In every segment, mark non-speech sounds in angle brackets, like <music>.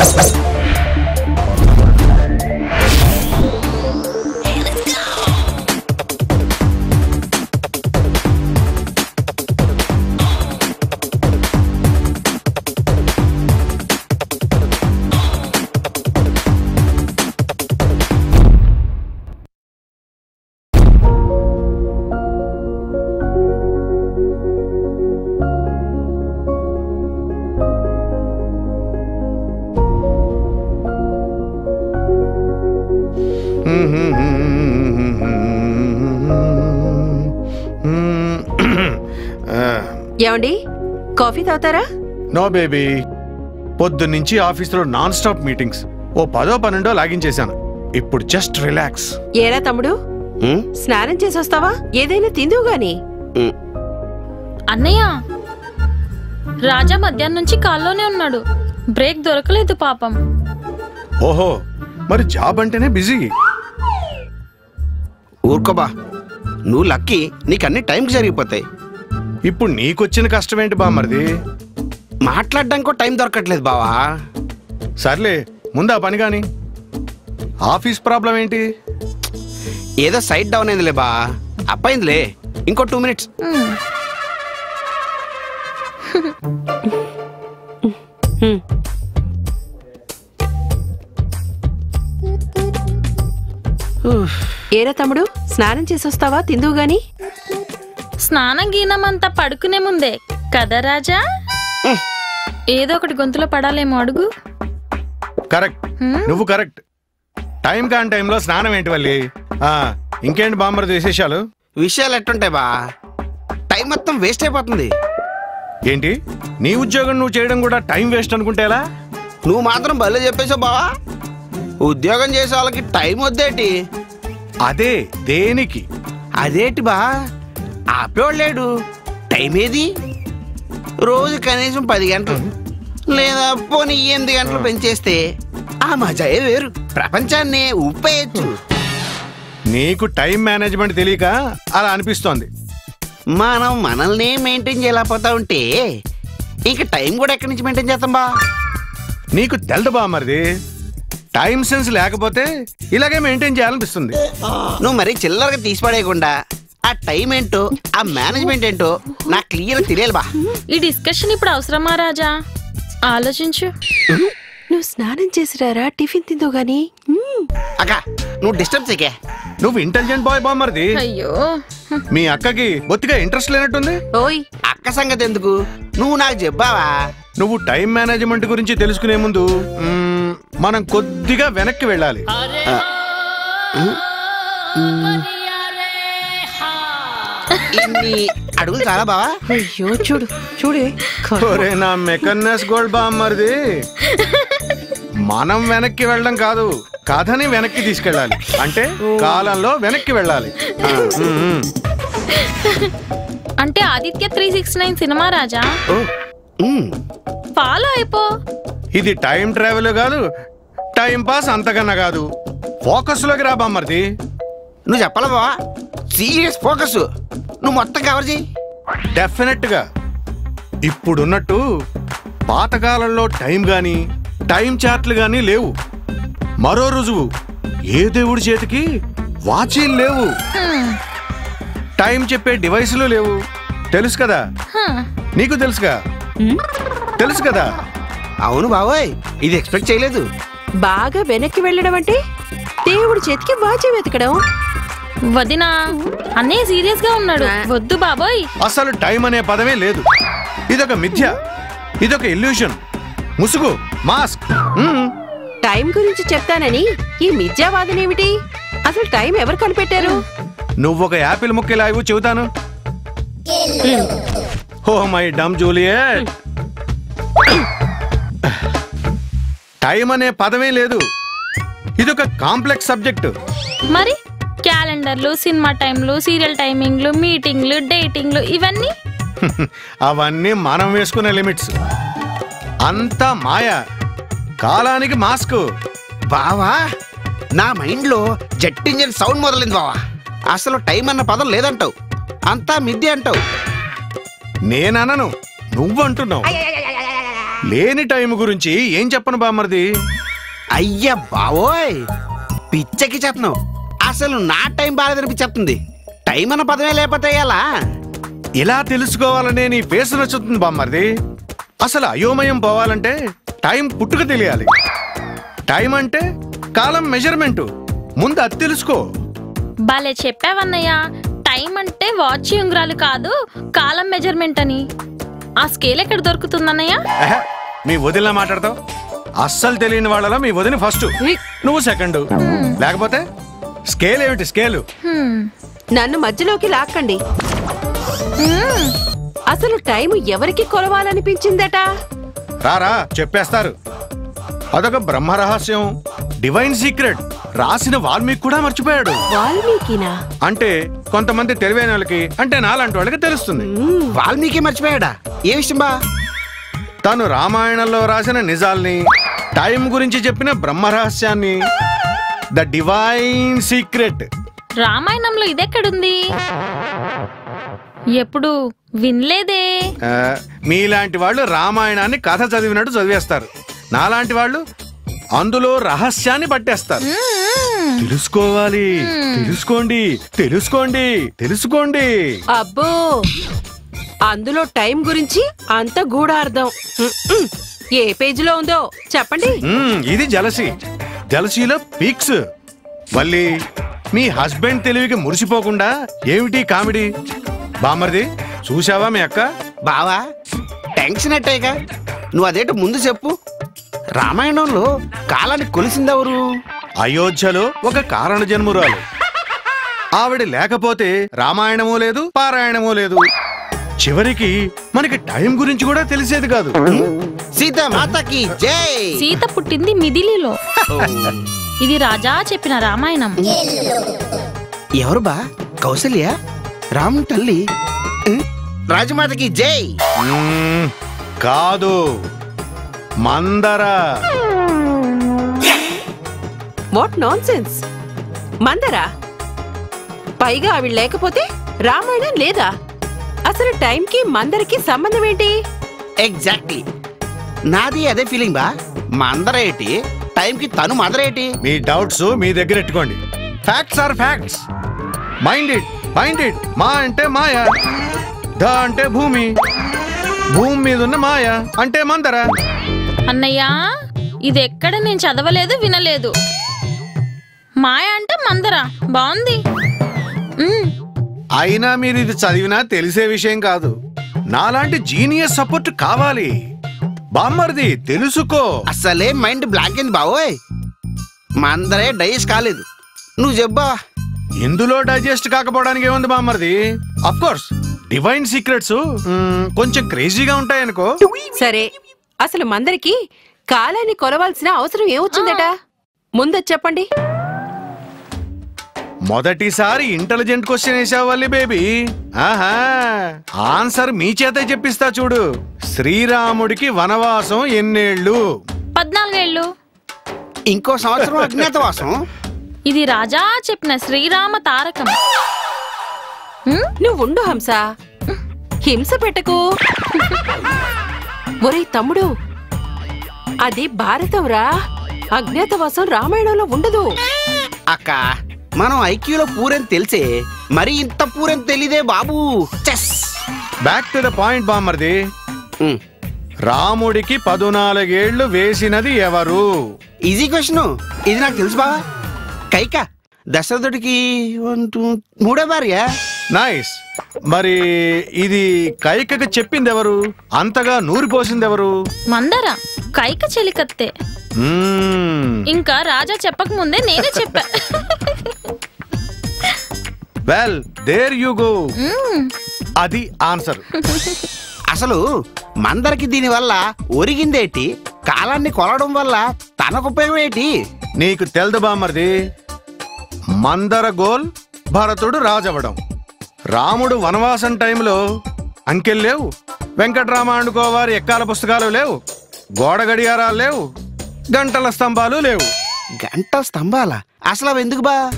bus, bus. Coffee తాగుతారా? No baby. పొద్దున్నుంచి ఆఫీస్లో నాన్ స్టాప్ మీటింగ్స్. ఓ పదో పన్నెండో లాగించేశాను ఇప్పుడు జస్ట్ రిలాక్స్. ఏరా తమ్ముడు? స్నానం చేసి వస్తావా? ఏదైనా తిందువు గాని. అన్నయ్య రాజా మధ్యాహ్నం నుంచి కాల్లోనే ఉన్నాడు. బ్రేక్ దొరకలేదు పాపం. ఓహో మరి జాబ్ అంటేనే బిజీ. ఊరుకోబా. నువ్వు లక్కీ నీకన్నీ టైంకి జరిగిపోతాయి. ఇప్పుడు నీకొచ్చిన కష్టం ఏంటి బామ్మరిది మాట్లాడడానికి టైం దొరకట్లేదు బావా. సర్లే ముందా పని కాని ఆఫీస్ ప్రాబ్లం ఏంటి? ఏదో సైడ్ డౌన్ అయిందిలే బా. అప్పయిందిలే ఇంకో టూ మినిట్స్. ఏరా తమ్ముడు స్నానం చేసి వస్తావా తిందువు గాని? స్నానం గీనం అంతా పడుకునే ముందే కదా రాజా? ఏదో ఒకటి గొంతులో పడాలేమో అడుగు. కరెక్ట్? నువ్వు కరెక్ట్. టైం కాని టైంలో స్నానం ఏంటి వల్లి? ఆ, ఇంకేంటి బామ్మరిది విశేషాలు? విషయాలు ఎట్టుంటాయి బా? టైం మొత్తం వేస్ట్ అయిపోతుంది. ఏంటి? నీ ఉద్యోగం నువ్వు చేయడం కూడా టైం వేస్ట్ అనుకుంటే ఎలా? నువ్వు మాత్రం భలే చెప్పేశావు బావా. ఉద్యోగం చేసే వాళ్ళకి టైం వద్దేటి? అదే దేనికి? అదేటి బా? ఆపేవాడు లేడు. టైం ఏది? రోజు కనీసం పది గంటలు. లేదా పోనీ ఎనిమిది గంటలు పెంచేస్తే ఆ మజాయే వేరు. ప్రపంచాన్ని ఉప్పేయచ్చు నీకు టైం మేనేజ్మెంట్ తెలియక అలా అనిపిస్తోంది. మనం మనల్ని మెయింటైన్ చేయలేకపోతా ఉంటే? ఇంకా టైం కూడా ఎక్కడి నుంచి మెయింటైన్ చేస్తాం బా? నీకు తెలదు బామ్మరిది టైం సెన్స్ లేకపోతే ఇలాగే మెయింటైన్ చేయాలనిపిస్తుంది. నువ్వు మరీ చిల్లరగా తీసి పడేయకుండా ఆ టైం ఏంటో ఆ మేనేజ్మెంట్ ఏంటో నాకు క్లియర్ తెలియాలి బా. ఈ డిస్కషన్ ఇప్పుడు అవసరమా రాజా? ఆలోచించు. నువ్వు స్నానం చేసిరారా? టిఫిన్ తిందువు గాని. అక్క నువ్వు డిస్టర్బ్ చేయకే. నువ్వు ఇంటెలిజెంట్ బాయ్ బామ్మరిది అయ్యో. మీ అక్కకి బొత్తిగా ఇంట్రెస్ట్ లేనట్టుంది? ఓయ్. అక్క సంగతి ఎందుకు? నువ్వు నాకు చెప్పావా? నువ్వు టైం మేనేజ్మెంట్ గురించి తెలుసుకునే ముందు మనం కొద్దిగా వెనక్కి వెళ్ళాలి. ఇన్ని అడుగులు చాలా బావా. అయ్యో చూడు చూడే. ఒరే నా మెకన్నెస్ గోల్డ్ బామ్మరిది. మనం వెనక్కి వెళ్ళడం కాదు కథని వెనక్కి తీసుకెళ్ళాలి. అంటే కాలంలో వెనక్కి వెళ్ళాలి. అంటే Aditya three six nine cinema రాజా. ఫాలో అయిపో. ఇది టైం ట్రావెల్ కాదు టైం పాస్ అంతకన్నా కాదు. ఫోకస్లోకి రా బామ్మర్ది. నువ్వు చెప్పాలా బావా? Serious focus. నువ్వు మొత్తం కవర్ చేయి. డెఫినెట్గా. ఇప్పుడున్నట్టు పాతకాలంలో టైం గాని టైం చార్ట్లు గాని లేవు. మరో రుజువు ఏ దేవుడి చేతికి వాచీలు లేవు. టైం చెప్పే డివైసులు లేవు. తెలుసు కదా. నీకు తెలుసుగా? తెలుసు కదా? అవును బావోయ్ ఇది ఎక్స్పెక్ట్ చేయలేదు. బాగా వెనక్కి వెళ్ళడం అంటే దేవుడి చేతికి వాచి వెతకడం? వదినా అన్నయ్య సీరియస్గా ఉన్నాడు. వద్దు బాబోయ్. అసలు టైం అనే పదమే లేదు. ఇదొక మిథ్య ఇదొక ఇల్యూషన్ ముసుగు మాస్క్. టైం గురించి చెప్తానని ఈ మిథ్యావాదనేమిటి అసలు టైం ఎవరు కనిపెట్టారు? నువ్వు ఒక యాపిల్ ముక్క ఇలా ఇవ్వు చెబుతాను. Oh my dumb Juliet. Time అనే పదమే లేదు. ఇదొక కాంప్లెక్స్ సబ్జెక్ట్. మరి? క్యాలెండర్లు సినిమా టైంలు సీరియల్ టైమింగ్లు మీటింగ్లు డేటింగ్లు ఇవన్నీ <laughs> అవన్నీ మనం వేసుకునే లిమిట్స్. అంతా మాయ. కాలానికి మాస్క్. బావా నా మైండ్లో జెట్ ఇంజిన్ సౌండ్ మొదలైంది బావా. అసలు టైం అన్న పదం లేదంటావు. అంతా మిద్ది అంటావు. నేననను నువ్వు అంటున్నావు లేని టైం గురించి ఏం చెప్పను బామ్మర్ది అయ్యా బావోయ్ పిచ్చకి చెప్పను. అసలు నా టైం బాగాలేదనిపించేస్తుంది టైం అన్న పదమే లేకపోతే ఎలా? ఇలా తెలుసుకోవాలనే నీ ఫేస్ నచ్చుతుంది బామ్మర్ది. అసలు అయోమయం పోవాలంటే టైం పుట్టుక తెలియాలి. టైం అంటే కాలం మెజర్మెంట్. ముందు అది తెలుసుకో. భలే చెప్పావన్నయ్య. టైం అంటే వాచ్ ఉంగరాలు కాదు కాలం మెజర్మెంట్ అని. ఆ స్కేల్ ఎక్కడ దొరుకుతుందన్నయ్య? మీ వదిన మాట్లాడతావు? అస్సలు తెలియని వాళ్ళలో మీ వదిన ఫస్ట్. నువ్వు సెకండ్. లేకపోతే స్కేల్ ఏమిటి స్కేలు? హ్మ్. నన్ను మధ్యలోకి లాక్కండి. అసలు టైం ఎవరికి కొలవాలనిపించిందట? రారా చెప్పేస్తారు. అదొక బ్రహ్మ రహస్యం డివైన్ సీక్రెట్. రాసిన వాల్మీకి కూడా మర్చిపోయాడు. వాల్మీకినా? అంటే కొంతమంది తెలివైన వాళ్ళకి అంటే నాలాంటి వాళ్ళకి తెలుస్తుంది. వాల్మీకి మర్చిపోయాడా? ఏ విషయం బా? తను రామాయణంలో రాసిన నిజాల్ని టైం గురించి చెప్పిన బ్రహ్మ రహస్యాన్ని ద డివైన్ సీక్రెట్. రామాయణంలో ఇదెక్కడుంది? ఎప్పుడు వినలేదే. ఆ, మీలాంటి వాళ్ళు రామాయణాన్ని కథ చదివినట్టు చదివేస్తారు. నాలాంటి వాళ్ళు అందులో రహస్యాన్ని పట్టేస్తారు. మ్మ్. తెలుసుకోవాలి. తెలుసుకోండి. తెలుసుకోండి. తెలుసుకోండి. అబ్బో! అందులో టైం గురించి అంత గూఢార్థం. ఏ పేజీలో ఉందో చెప్పండి. మ్మ్, ఇది జలసి. జలసీలో పీక్స్. మళ్ళీ మీ హస్బెండ్ తెలివికి మురిసిపోకుండా ఏమిటి కామెడీ? బామర్ది చూసావా మీ అక్క? బావా టెన్షన్ అట్టేగా. నువ్వు అదేంటో ముందు చెప్పు. రామాయణంలో కాలాన్ని కొలిసిందెవరు అయోధ్యలో ఒక కారణ జన్మురాలు. ఆవిడ లేకపోతే రామాయణమూ లేదు పారాయణమూ లేదు. చివరికి మనకి టైం గురించి కూడా తెలిసేది కాదు. సీత మాతకి జై. సీత పుట్టింది మిదిలిలో ఇది రాజా చెప్పిన రామాయణం. ఎవరు బా? కౌసల్య? రాముని తల్లి? రాజమాతకి జై! కాదు. మందర. What nonsense Manthara? పైగా ఆవిడ లేకపోతే రామాయణం లేదా? అసలు టైంకి మందరికి సంబంధం ఏంటి? ఎగ్జాక్ట్లీ నాది అదే ఫీలింగ్ బా. మందరేటి టైంకి తను మదరేటి మీ డౌట్స్ మీ దగ్గర పెట్టుకోండి. Facts are facts mind it mind it మా అంటే మాయ ధ అంటే భూమి. భూమి మీద ఉన్న మాయ అంటే మందర. అన్నయ్య ఇది ఎక్కడ నేను చదవలేదు వినలేదు. మాయ అంటే మందర. బాగుంది. అయినా మీరు ఇది చదివినా తెలిసే విషయం కాదు. నాలాంటి జీనియస్ సపోర్ట్ కావాలి. బామ్మర్ది తెలుసుకో. అసలే మైండ్ బ్లాక్ అయింది బావోయ్. మందరే డైస్ కాలేదు. నువ్వు చెప్పా. ఇందులో డైజెస్ట్ కాకపోవడానికి ఏముంది బామ్మర్ది? అఫ్ కోర్స్ డివైన్ సీక్రెట్స్ కొంచెం క్రేజీగా ఉంటాయనుకో. సరే అసలు మందరికి కాలాన్ని కొలవాల్సిన అవసరం ఏమొచ్చిందట? ముందు చెప్పండి. మొదటిసారి ఇంటెలిజెంట్ క్వశ్చన్ వేసావు వల్లి బేబీ. ఆహా. ఆన్సర్ మీ చేతే చెప్పిస్తా చూడు. శ్రీరాముడికి వనవాసం ఎన్నేళ్ళు? పద్నాలుగేళ్ళు. ఇంకో సంవత్సరం అజ్ఞాతవాసం. ఇది రాజా చెప్పిన శ్రీరామ తారకం? నువ్వు ఉండు హంస. హింస పెట్టకు. ఒరే తమ్ముడు. అది భారతంరా అజ్ఞాతవాసం రామాయణంలో ఉండదు. అక్క మనం ఐక్యూలో పూరని తెలిసే మరి ఇంత పూరని తెలీదే బాబు. చెస్. బ్యాక్ టు ద పాయింట్ బామ్మర్ది. రాముడికి పదునాలుగేళ్ళు వేసినది ఎవరు? ఈజీ క్వశ్చన్ ఇది నాకు తెలుసు బావా కైక. దశరథుడికి మూడో భార్య. నైస్ మరి ఇది కైకకి చెప్పింది ఎవరు అంతగా నూరిపోసింది ఎవరు మందర. కైక చెలికత్తే. మ్మ్. ఇంకా రాజా చెప్పక ముందే నేనే చెప్పా. Well there you go. అది ఆన్సర్. <laughs> అసలు మందరికి దీనివల్ల ఒరిగిందేటి? కాలాన్ని కొలవడం వల్ల తనకు ఉపయోగం ఏంటి నీకు తెల్దు బామ్మర్ది. మందర గోల్ భరతుడు రాజవడం. రాముడు వనవాసం టైంలో అంకెలు లేవు. వెంకటరామాయణుకో వారి ఎక్కాల పుస్తకాలు లేవు. గోడ గడియారాలు లేవు. గంటల స్తంభాలు లేవు. గంట స్తంభాల? అసలు అవి ఎందుకు బా?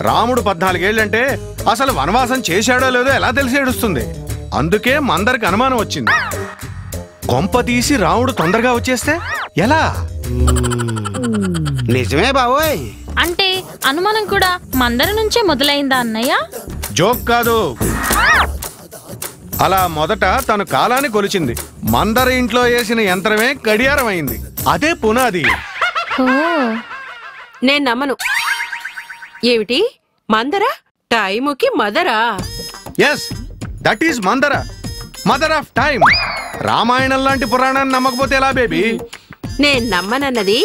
రాముడు పద్నాలుగేళ్ళంటే అసలు వనవాసం చేశాడో లేదో ఎలా తెలిసి ఏడుస్తుంది? అందుకే మందరికి అనుమానం వచ్చింది. కొంప తీసి రాముడు తొందరగా వచ్చేస్తే ఎలా? నిజమే బావోయ్. అంటే అనుమానం కూడా మందర నుంచే మొదలైందా అన్నయ్య? జోక్ కాదు. అలా మొదట తను కాలాన్ని కొలిచింది. మందర ఇంట్లో వేసిన యంత్రమే గడియారం అయింది. అదే పునాది. నేను నమ్మను. ఏమిటి? మందరా? టైముకి మదరా? Yes that is Manthara. Mother of time Ramayanam లాంటి పురాణాన్ని నమ్మకపోతే ఎలా బేబీ నేను నమ్మనన్నది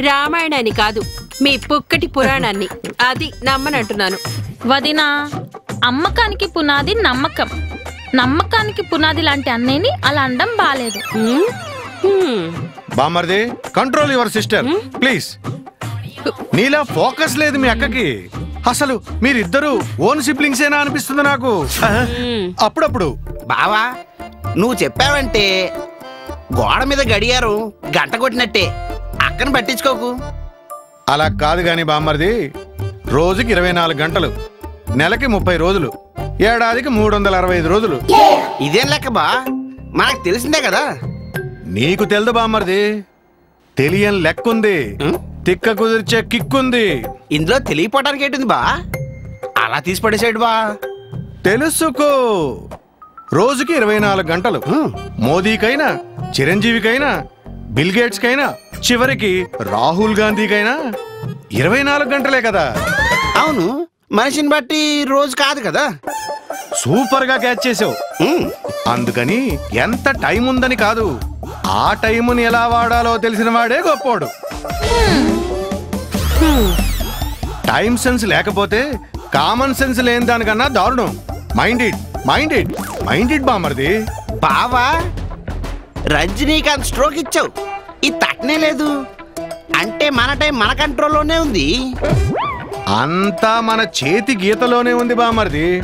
రామాయణాన్ని కాదు మీ పుక్కటి పురాణాన్ని. అది నమ్మనంటున్నాను. వదినా అమ్మకానికి పునాది నమ్మకం. నమ్మకానికి పునాది లాంటి అన్నయ్యని అలా అనడం బాలేదు. బామ్మర్ది కంట్రోల్ యువర్ సిస్టర్ ప్లీజ్ నీలా ఫోకస్ లేదు మీ అక్కకి. అసలు మీరిద్దరు ఓన్ సిబ్లింగ్స్ ఏనా అనిపిస్తుంది నాకు. అప్పుడప్పుడు. బావా నువ్వు చెప్పావంటే గోడ మీద గడియారం గంట కొట్టినట్టే. అక్కను పట్టించుకోకు. అలా కాదు గాని బామ్మర్ది రోజుకి ఇరవై నాలుగు గంటలు నెలకి ముప్పై రోజులు ఏడాదికి మూడు వందల అరవై ఐదు రోజులు. ఇదేం లెక్క బా? మనకు తెలిసిందే కదా. నీకు తెలదు బామ్మర్ది తెలియని లెక్కుంది? తిక్క కుదిర్చే కిక్కుంది ఇందులో తెలియపోవడానికి ఏంటుంది బా? అలా తీసి పడేసాడు బా. తెలుసుకో. రోజుకి ఇరవై నాలుగు గంటలు. మోదీకైనా చిరంజీవికైనా బిల్ గేట్స్ కైనా చివరికి రాహుల్ గాంధీకైనా ఇరవై నాలుగు గంటలే కదా. అవును మనిషిని బట్టి రోజు కాదు కదా. సూపర్గా క్యాచ్ చేసావు. అందుకని ఎంత టైం ఉందని కాదు. ఆ టైముని ఎలా వాడాలో తెలిసిన వాడే గొప్పోడు. టైం సెన్స్ లేకపోతే కామన్ సెన్స్ లేని దానికన్నా దారుణం. Mind it mind it mind it బామర్ది. బావా రజనీకాంత్ స్ట్రోక్ ఇచ్చావు. ఇది తట్టనే లేదు. అంటే మన టైం మన కంట్రోల్లోనే ఉంది. అంతా మన చేతి గీతలోనే ఉంది బామర్ది?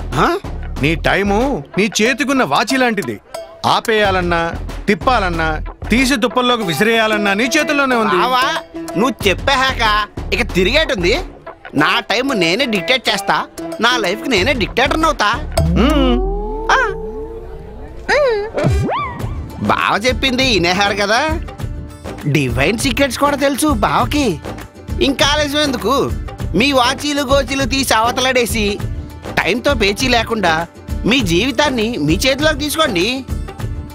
నీ టైము నీ చేతికున్న వాచి లాంటిది. ఆపేయాలన్నా తిప్పాలన్నా తీసి తుప్పల్లోకి విసిరేయాలన్నా నీ చేతుల్లోనే ఉంది. బావా నువ్వు చెప్పాక ఇక తిరిగేటుంది. నా టైం నేనే డిక్టేట్ చేస్తా. నా లైఫ్కి నేనే డిక్టేటర్ అవుతా. బావ చెప్పింది వినేహారు కదా. డివైన్ సీక్రెట్స్ కూడా తెలుసు బావకి. ఇంకా ఆలస్యం ఎందుకు? మీ వాచీలు గోచీలు తీసి అవతలడేసి టైంతో పేచీ లేకుండా మీ జీవితాన్ని మీ చేతిలోకి తీసుకోండి.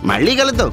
మళ్ళీ కలుద్దాం.